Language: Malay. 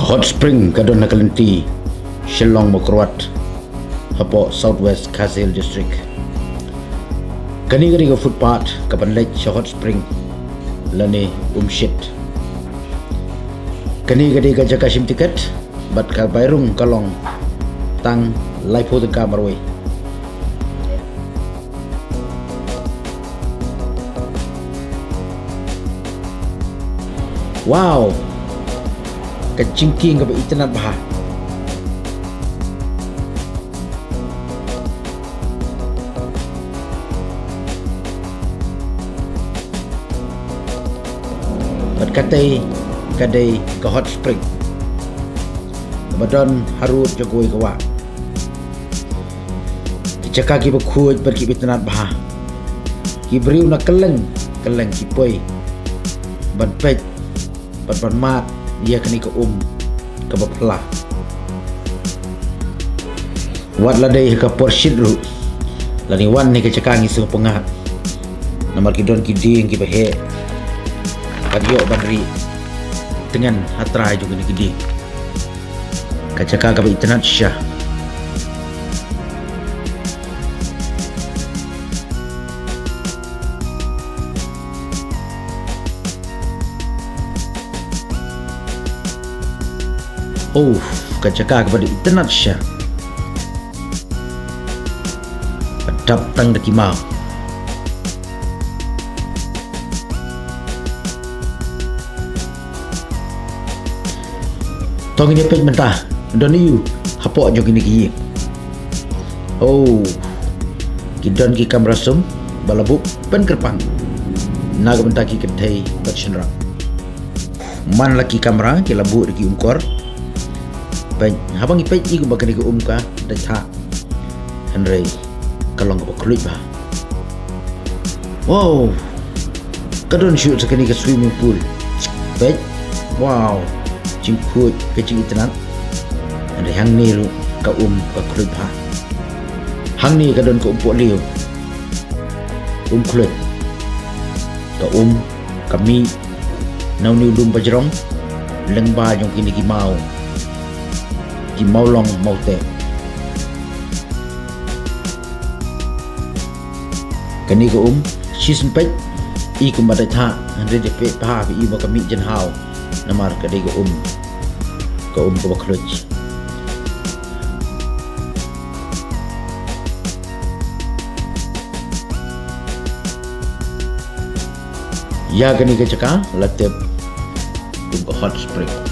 Hot Spring kadon nakalenti Shillong Mokrwat hapo Southwest Kazil District. Kani gani ga footpath kapan lek Hot Spring lani umshit. Kani gani ga jaka shim tiket bat ka bayrung kalong tang lai pho ka marwe wow ke internet bah Bat katai kadai ke hot spring. Badan harut jagoi kawa Kicaka ki berkuat berki internet bah Ki beriu nak keleng keleng ki poi. Ban pej Ban ban mat kena ke um. Ke bapla wat ladai ke porshid ru lani wan ni ke cakangi semua pengat namar ki don ki bahe kagio bandri dengan hatra juga ni ki ding kacaka ka internet syah Oh, bukan cakap kepada internet Syah. Pedap tang deki mau. Tong ini pek mentah. Don you hapok jog ini kiye. Oh. Kidon ki kamera sum balabuk pen kerpang. Naga mentah ki kentai bat Man laki kamera ki labu pen habang ipet iku bakan iku umka da cha henry kalong ko kluit ba wow. Kadon shoot sakani ka swimming pool? Pet wow. Chim khuit ke ching itnat henry hang ni ru ka um ka kluit ba hang ni kadon ko umpo liu um kluit ka um kami nau ni udum bajrong leng ba jong kini ki maulong maute kani ko um? Shi sempet i ku mata tha hande de pe pa bi i ba kami jen ka de ko um. Ko um ko bakluch ya kani ke latep um hot spring